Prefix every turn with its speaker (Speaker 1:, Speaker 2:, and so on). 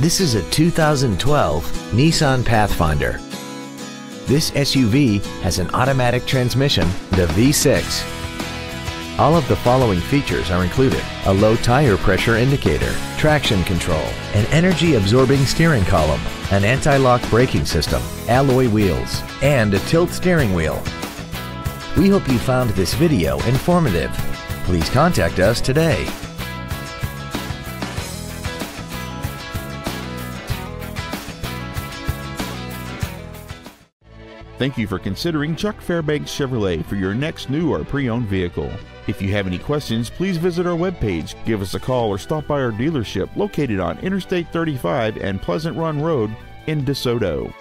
Speaker 1: This is a 2012 Nissan Pathfinder. This SUV has an automatic transmission the V6. All of the following features are included. A low tire pressure indicator, traction control, an energy absorbing steering column, an anti-lock braking system, alloy wheels, and a tilt steering wheel. We hope you found this video informative. Please contact us today.
Speaker 2: Thank you for considering Chuck Fairbanks Chevrolet for your next new or pre owned vehicle. If you have any questions, please visit our webpage, give us a call, or stop by our dealership located on Interstate 35 and Pleasant Run Road in DeSoto.